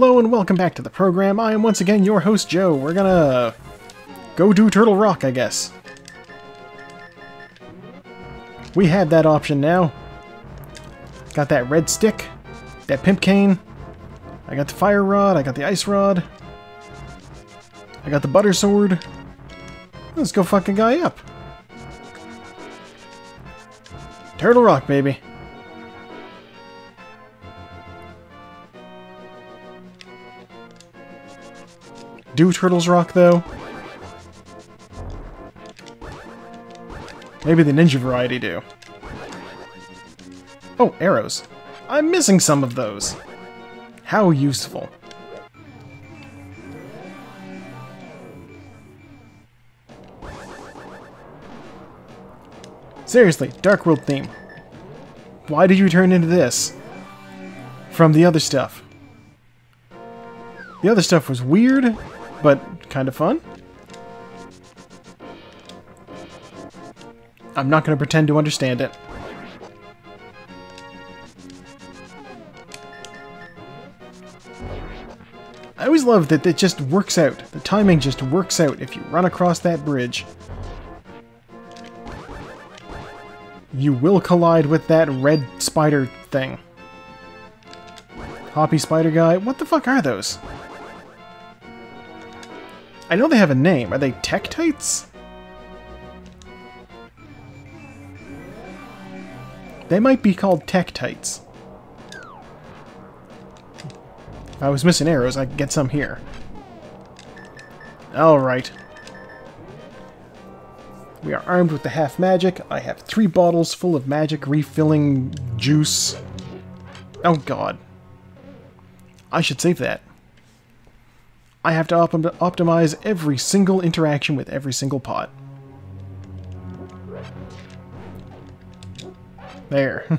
Hello and welcome back to the program. I am once again your host, Joe. We're gonna go do Turtle Rock, I guess. We have that option now. Got that red stick, that pimp cane. I got the fire rod, I got the ice rod. I got the butter sword. Let's go fucking guy up. Turtle Rock, baby. Do Turtles Rock, though? Maybe the ninja variety do. Oh, arrows. I'm missing some of those. How useful. Seriously, Dark World theme. Why did you turn into this? From the other stuff. The other stuff was weird, but kind of fun. I'm not going to pretend to understand it. I always love that it just works out. The timing just works out if you run across that bridge. You will collide with that red spider thing. Hoppy spider guy? What the fuck are those? I know they have a name. Are they Tektites? They might be called Tektites. If I was missing arrows, I could get some here. Alright. We are armed with the half magic. I have three bottles full of magic refilling juice. Oh god. I should save that. I have to op optimize every single interaction with every single pot. There.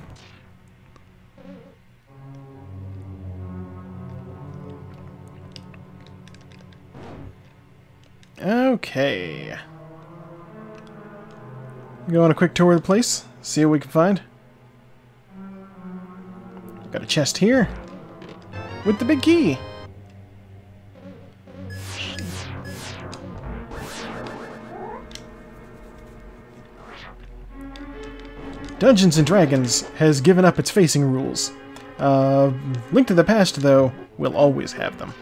okay. Go on a quick tour of the place, see what we can find. Got a chest here. With the big key. Dungeons & Dragons has given up its facing rules. Uh, Link to the Past, though, will always have them.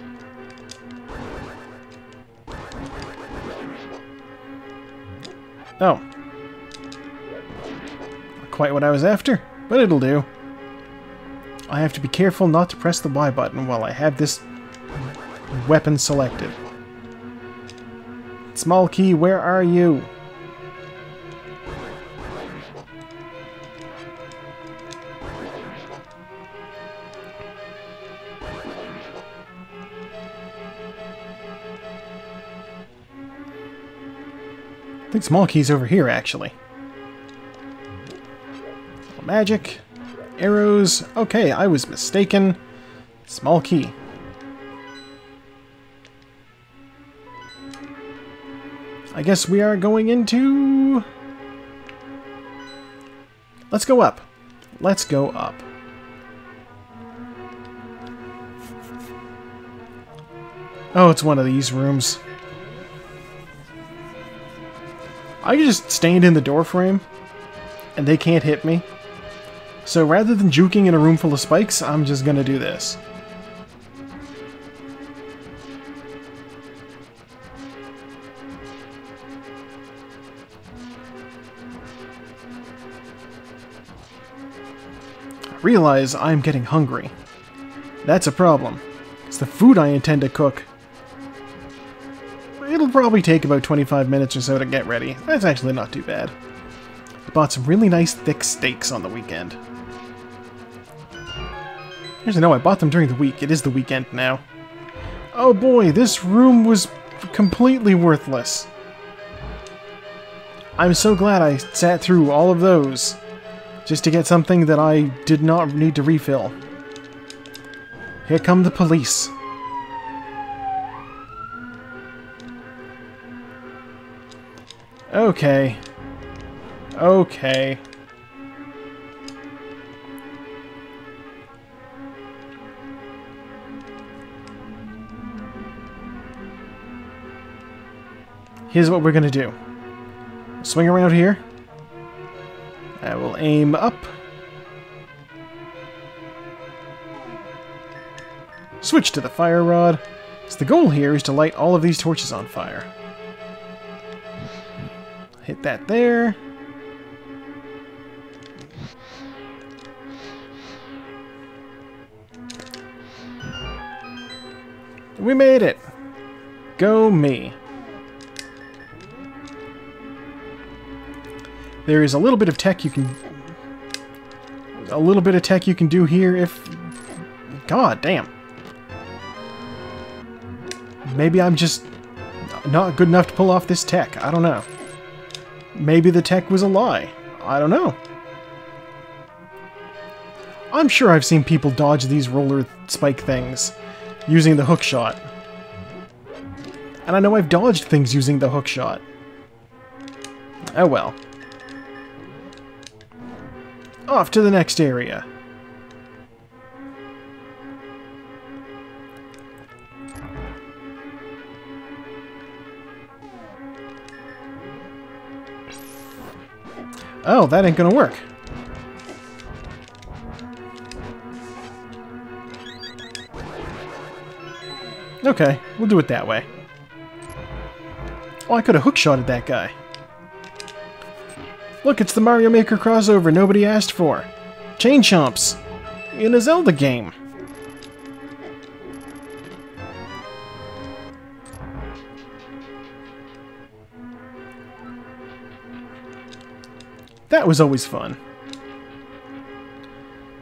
Oh. Not quite what I was after, but it'll do. I have to be careful not to press the Y button while I have this weapon selected. Small key, where are you? I think small key's over here, actually. Magic. Arrows. Okay, I was mistaken. Small key. I guess we are going into... Let's go up. Let's go up. Oh, it's one of these rooms. I can just stand in the doorframe, and they can't hit me. So rather than juking in a room full of spikes, I'm just gonna do this. Realize I'm getting hungry. That's a problem. It's the food I intend to cook It'll probably take about 25 minutes or so to get ready. That's actually not too bad. I bought some really nice thick steaks on the weekend. Actually, no, I bought them during the week. It is the weekend now. Oh boy, this room was completely worthless. I'm so glad I sat through all of those just to get something that I did not need to refill. Here come the police. Okay. Okay. Here's what we're gonna do. Swing around here. I will aim up. Switch to the fire rod. So the goal here is to light all of these torches on fire. Hit that there. We made it! Go me. There is a little bit of tech you can... A little bit of tech you can do here if... God damn. Maybe I'm just not good enough to pull off this tech. I don't know. Maybe the tech was a lie. I don't know. I'm sure I've seen people dodge these roller spike things using the hook shot. And I know I've dodged things using the hook shot. Oh well. Off to the next area. Oh, that ain't gonna work. Okay, we'll do it that way. Oh, I could have hookshotted that guy. Look, it's the Mario Maker crossover nobody asked for. Chain Chomps! In a Zelda game. That was always fun.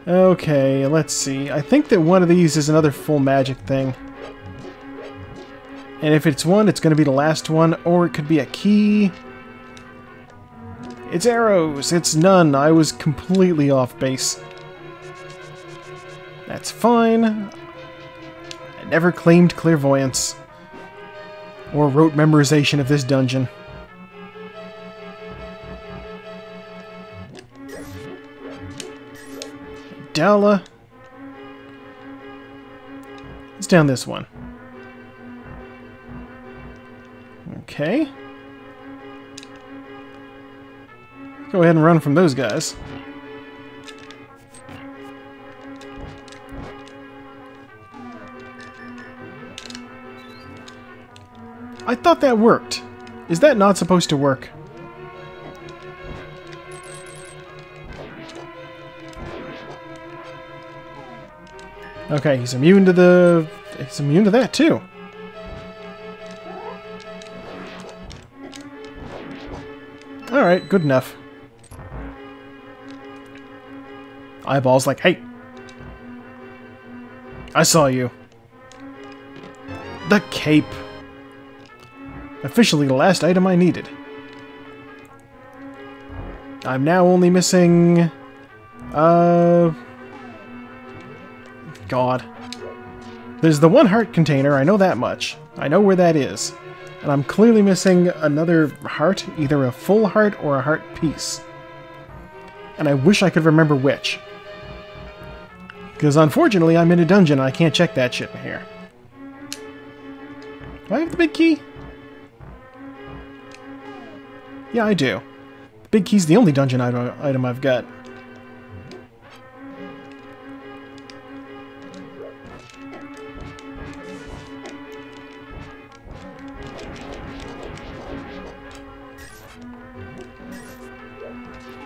Okay, let's see. I think that one of these is another full magic thing. And if it's one, it's going to be the last one, or it could be a key. It's arrows! It's none! I was completely off base. That's fine. I never claimed clairvoyance. Or rote memorization of this dungeon. Dala. It's down this one. Okay. Go ahead and run from those guys. I thought that worked. Is that not supposed to work? Okay, he's immune to the... He's immune to that, too. Alright, good enough. Eyeball's like, hey! I saw you. The cape. Officially the last item I needed. I'm now only missing... Uh... God. There's the one heart container, I know that much. I know where that is. And I'm clearly missing another heart, either a full heart or a heart piece. And I wish I could remember which. Because unfortunately I'm in a dungeon and I can't check that shit in here. Do I have the big key? Yeah, I do. The big key's the only dungeon item I've got.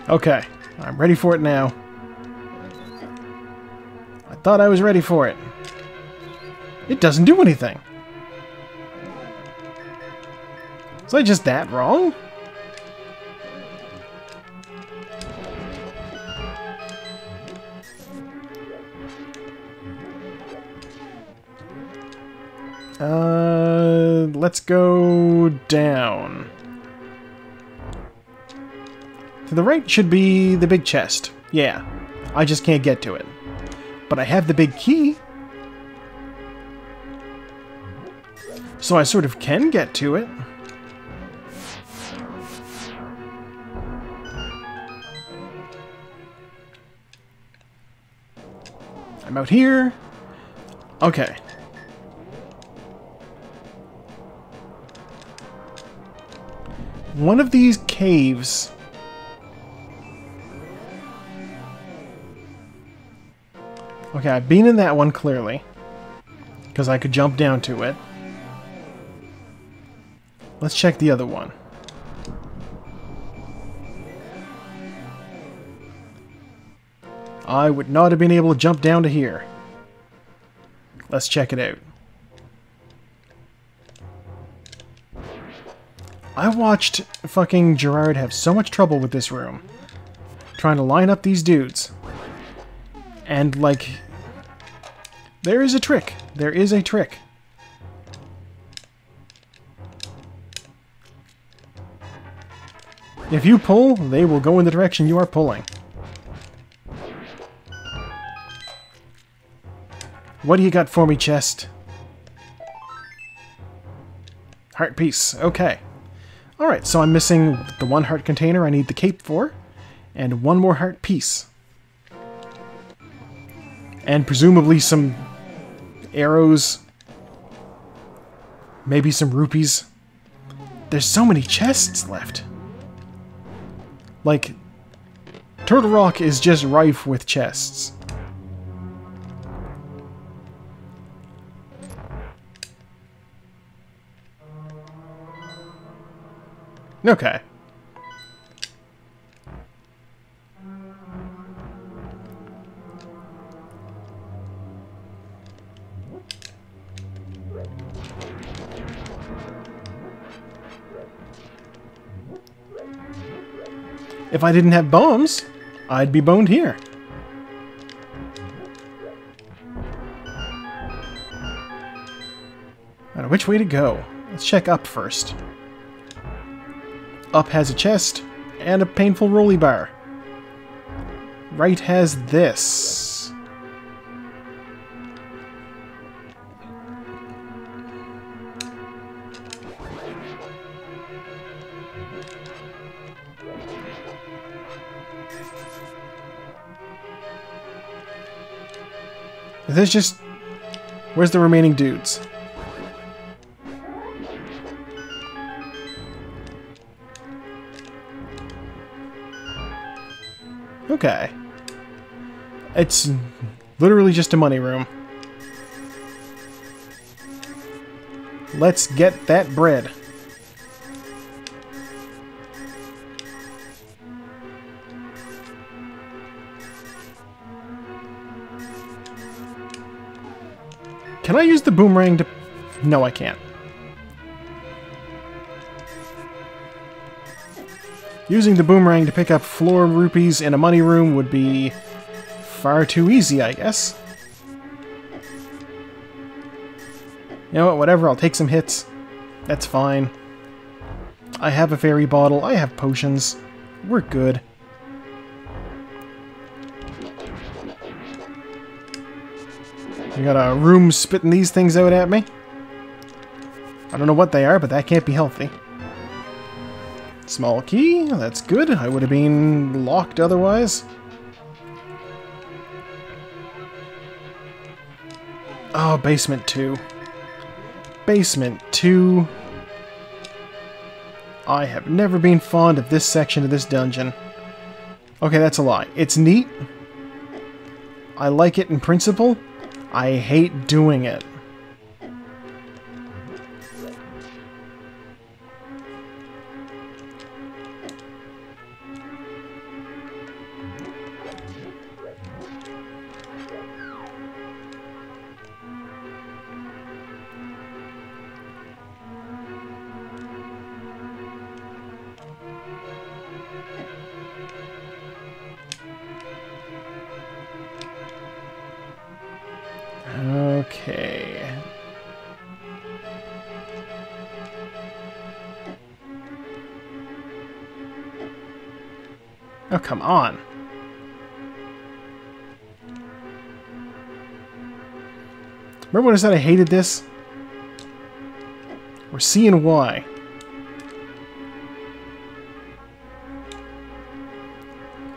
Okay, I'm ready for it now. Thought I was ready for it. It doesn't do anything. Was I just that wrong? Uh, let's go down. To the right should be the big chest. Yeah, I just can't get to it. But I have the big key. So I sort of can get to it. I'm out here. Okay. One of these caves... Okay, I've been in that one clearly. Because I could jump down to it. Let's check the other one. I would not have been able to jump down to here. Let's check it out. I watched fucking Gerard have so much trouble with this room. Trying to line up these dudes. And, like... There is a trick. There is a trick. If you pull, they will go in the direction you are pulling. What do you got for me, chest? Heart piece. Okay. Alright, so I'm missing the one heart container I need the cape for, and one more heart piece. And presumably some arrows. Maybe some rupees. There's so many chests left. Like, Turtle Rock is just rife with chests. Okay. If I didn't have bones, I'd be boned here. Which way to go? Let's check up first. Up has a chest and a painful rolly bar. Right has this. This just... Where's the remaining dudes? Okay. It's literally just a money room. Let's get that bread. Can I use the boomerang to... No, I can't. Using the boomerang to pick up floor rupees in a money room would be far too easy, I guess. You know what, whatever, I'll take some hits. That's fine. I have a fairy bottle, I have potions. We're good. You got a room spitting these things out at me? I don't know what they are, but that can't be healthy. Small key, that's good. I would have been locked otherwise. Oh, basement 2. Basement 2. I have never been fond of this section of this dungeon. Okay, that's a lie. It's neat. I like it in principle. I hate doing it. Okay. Oh, come on. Remember when I said I hated this? We're seeing why.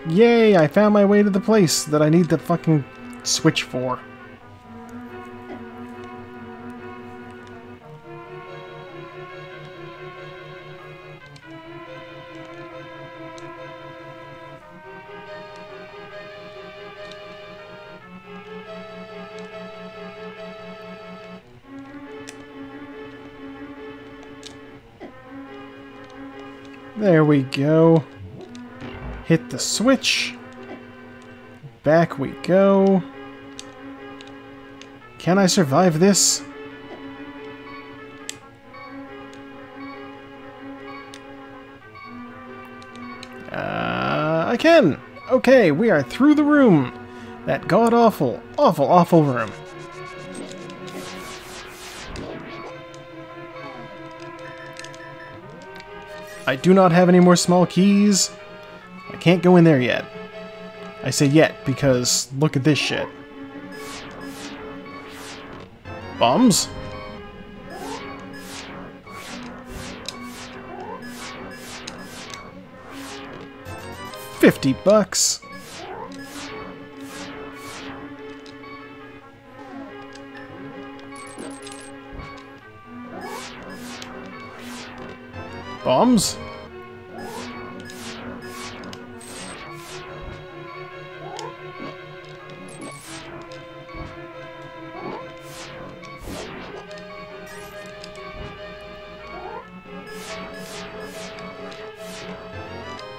Yay, I found my way to the place that I need the fucking switch for. There we go. Hit the switch. Back we go. Can I survive this? Uh, I can! Okay, we are through the room. That god-awful, awful, awful room. I do not have any more small keys. I can't go in there yet. I say yet because look at this shit. Bombs? Fifty bucks. Bombs?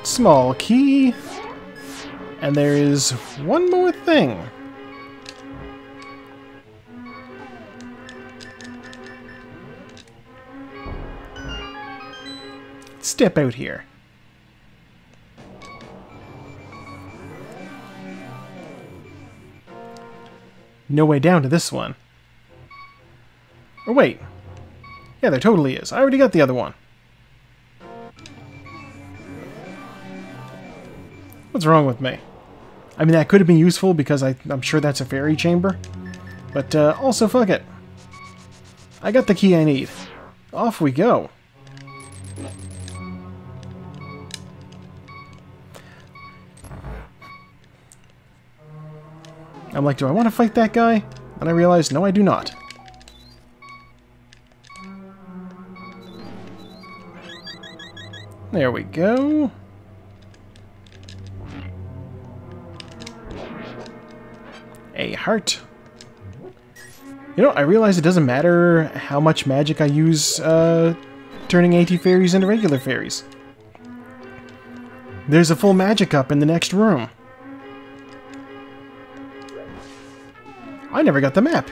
Small key. And there is one more thing. Step out here. No way down to this one. Or wait. Yeah, there totally is. I already got the other one. What's wrong with me? I mean, that could have been useful because I, am sure that's a fairy chamber. But uh, also, fuck it. I got the key I need. Off we go. I'm like, do I want to fight that guy? And I realize, no, I do not. There we go. A heart. You know, I realize it doesn't matter how much magic I use uh, turning anti-fairies into regular fairies. There's a full magic up in the next room. I never got the map.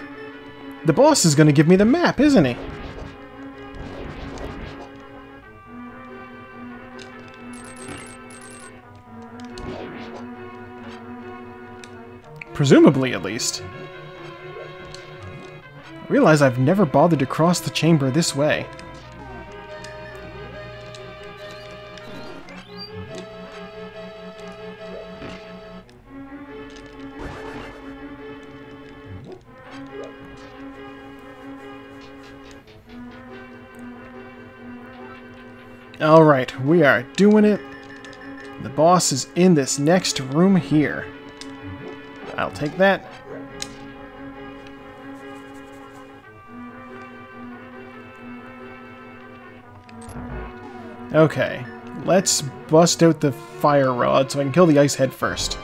The boss is going to give me the map, isn't he? Presumably, at least. I realize I've never bothered to cross the chamber this way. Alright, we are doing it. The boss is in this next room here. I'll take that. Okay, let's bust out the fire rod so I can kill the ice head first.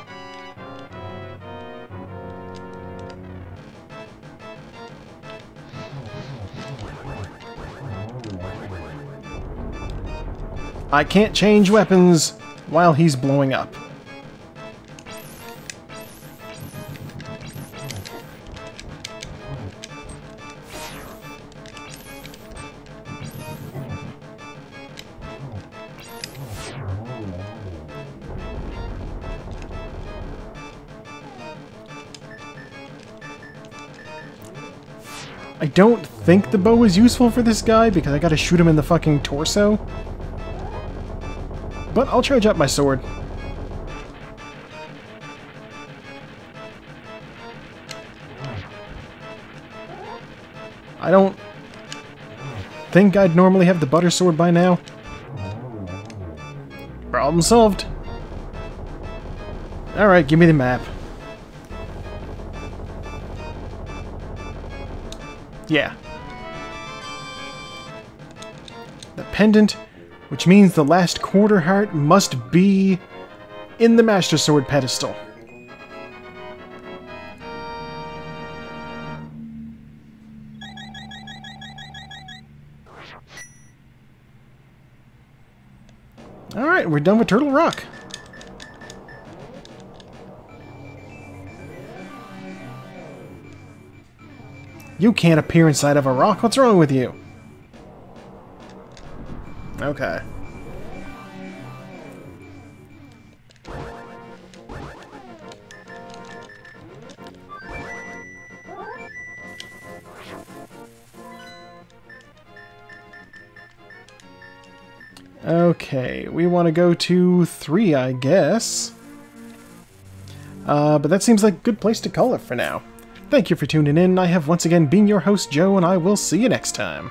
I can't change weapons while he's blowing up. I don't think the bow is useful for this guy because I gotta shoot him in the fucking torso. But I'll charge up my sword. I don't think I'd normally have the butter sword by now. Problem solved. Alright, give me the map. Yeah. The pendant which means the last quarter heart must be in the Master Sword pedestal. Alright, we're done with Turtle Rock. You can't appear inside of a rock. What's wrong with you? Okay. Okay, we want to go to 3, I guess. Uh, but that seems like a good place to call it for now. Thank you for tuning in. I have once again been your host, Joe, and I will see you next time.